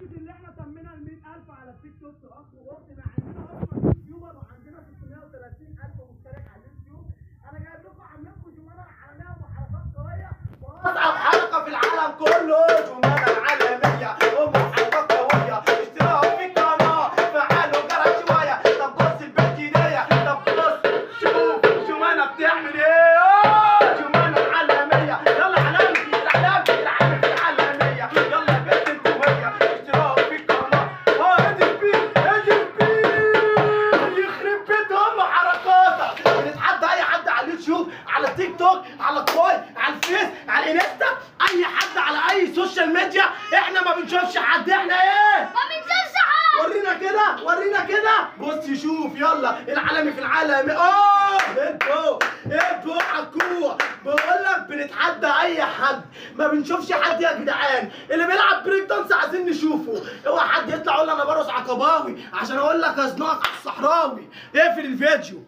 متأكد ان إحنا تمينا ال 100000 على التيك توك اخ واخت ما عندنا أصلا يوتيوبر وعندنا 630000 مشترك على اليوتيوب. أنا جايب لكم عمكم جمانة العالمية وحركات قوية. أصعب حلقه في العالم كله. على التيك توك على الكوي على الفيس على الانستا أي حد على أي social media إحنا ما بنشوفش حد. إحنا إيه؟ ما بنشوفش حد. ورينا كده ورينا كده. بص شوف يلا. العالمي في العالم آه أنتوا أنتوا حكوه بقول لك بنتحدى أي حد. ما بنشوفش حد يا جدعان. اللي بيلعب break dance عايزين نشوفه. اوعى حد يطلع يقول أنا برقص عقباوي عشان أقول لك ازنقك على الصحراوي. اقفل الفيديو.